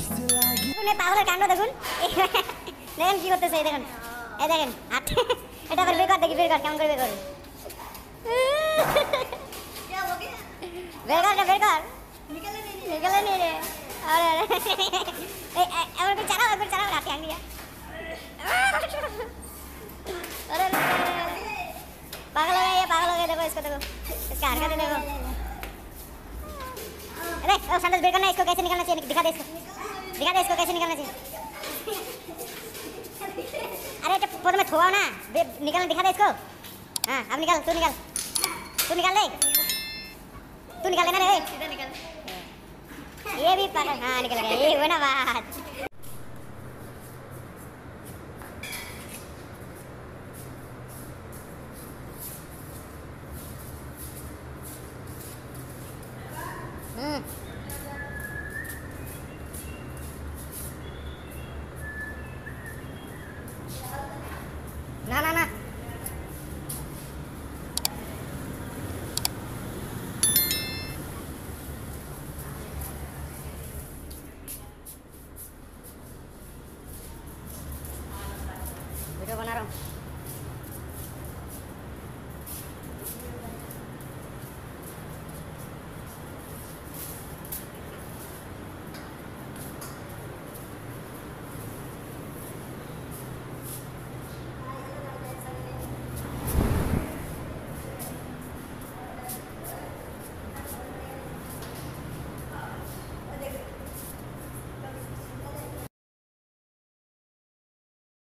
দেখুন এই পাগলের কাণ্ড দেখুন দেখেন কি করতেছে এই দেখুন এই দেখেন হাত এটা করে বের কর দেখি বের কর কেমন করে বের করে বের কর এটা বের কর নিকলে নি রে আরে আরে এই এ- এমন করে চালাও একবার চালাও রাতে আঙ্গিয়া अरे अरे, अरे, पागल हो गया ये पागल हो गया देखो इसको देखो इसका हरकतें देखो अरे ओ संदेश बेर करना इसको कैसे निकालना चाहिए दिखा दे इसको दिखा दे इसको कैसे निकलना चाहिए अरे तो पोल में थोड़ा ना निकालना दिखा दे इसको हाँ अब निकल तू निकल तू निकाल ले तू निकाल लेना ये भी पता हाँ निकल गया ये हुआ ना बात हम्म